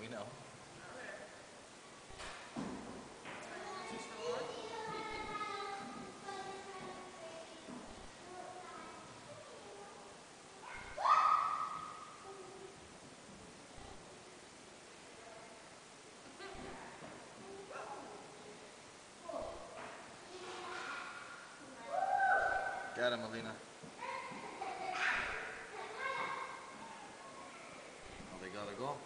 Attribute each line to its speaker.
Speaker 1: We know. Got him, Alina. Oh, they got a goal.